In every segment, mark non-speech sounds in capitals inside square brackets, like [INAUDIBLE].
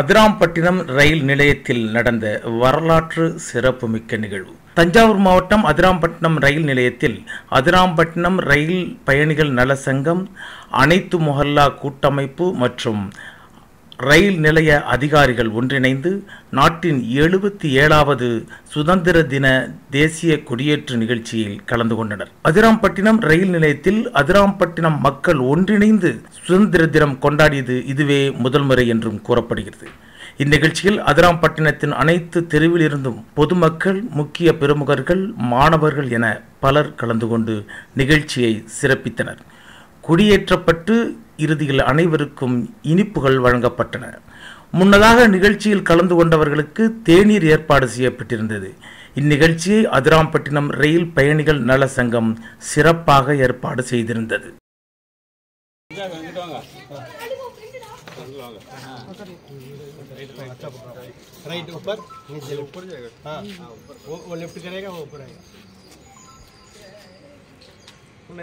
அதிராம்பட்டினம் ரயில் நிலையத்தில் நடந்த வரலாற்று சிறப்புமிக்க நிகழ்வு. தஞ்சாவூர் மாவட்டம் அதிராம்பட்டினம் ரயில் நிலையத்தில் அதிராம்பட்டினம் ரயில் பயணிகள் நல சங்கம் அனைத்து மொஹல்லா கூட்டமைப்பு மற்றும் ரயில் நிலைய அதிகாரிகள் ஒன்றிணைந்து நாட்டின் எழுபத்தி ஏழாவது சுதந்திர தின தேசிய கொடியேற்று நிகழ்ச்சியில் கலந்து கொண்டனர். அதிராம்பட்டினம் ரயில் நிலையத்தில் அதிராம்பட்டினம் மக்கள் ஒன்றிணைந்து சுதந்திர தினம் கொண்டாடியது இதுவே முதல் முறை என்றும் கூறப்படுகிறது. இந்நிகழ்ச்சியில் அதிராம்பட்டினத்தின் அனைத்து தெருவிலிருந்தும் பொதுமக்கள் முக்கிய பிரமுகர்கள் மாணவர்கள் என பலர் கலந்து கொண்டு நிகழ்ச்சியை சிறப்பித்தனர். குடியேற்றப்பட்டு இறுதியில் அனைவருக்கும் இனிப்புகள் வழங்கப்பட்டன முன்னதாக நிகழ்ச்சியில் கலந்து கொண்டவர்களுக்கு தேநீர் ஏற்பாடு செய்யப்பட்டிருந்தது இந்நிகழ்ச்சியை அதிராம்பட்டினம் ரயில் பயணிகள் நல சங்கம் சிறப்பாக ஏற்பாடு செய்திருந்தது राइट ऊपर नीचे ऊपर जाएगा हाँ वो वो लेफ्ट करेगा वो ऊपर आएगा फुल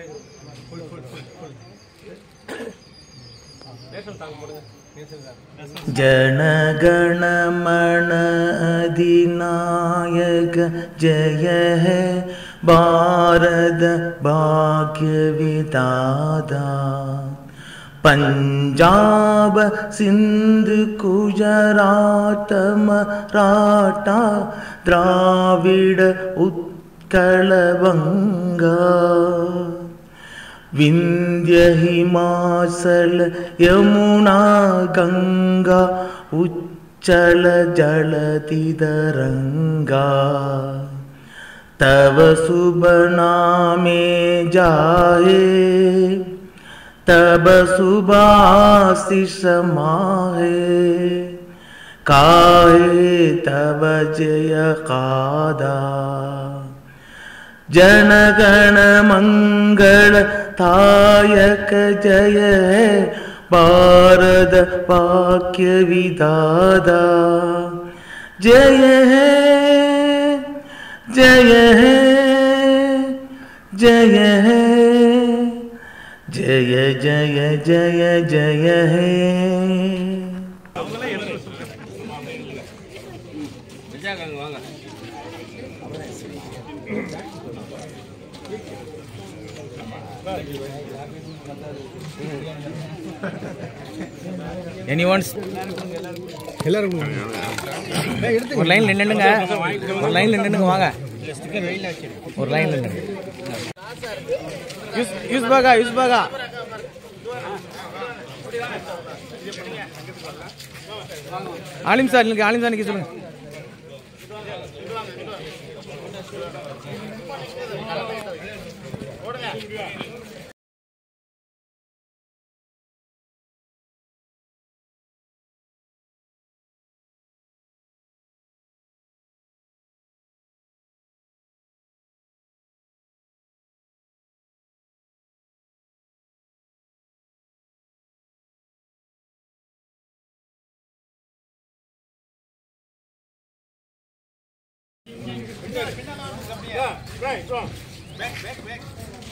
फुल फुल फुल जनगणमण अधिनायक जय है भारत भाग्यविदादा पञ्जाब सिन्ध गुजरात मराठा द्राविड उत्कलवङ्गा विन्द्य हिमासल यमुना गङ्गा उच्चल जलति दरङ्गा सुबनामे जाये तब सुबासिषमाय काये तव जय कादा। जनगणमङ्गल तायक जय भारत वाक्य विदादा। जय है जय है जय है, जय जय जय जय है। [LAUGHS] எனிஒன்ஸ் ஒரு லைன் நின்னுங்க ஒரு லைன் நின்னுங்க வாங்க. ஒரு லைன் நின்னுங்க யூஸ் யூஸ் பாகா யூஸ் பாகா. ஆலிம் சார் இல்லைங்க ஆலிம் சார் சொல்லுங்க. Yeah, right, wrong. Back, back, back.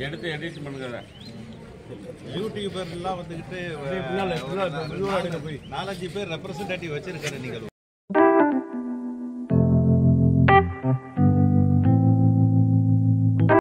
எடுத்து எடிட் பண்ணுங்க யூடியூபர்லாம் வந்துக்கிட்டு நாலஞ்சு பேர் ரெப்ரசன்டேட்டிவ் வச்சிருக்காரு நீங்கள்.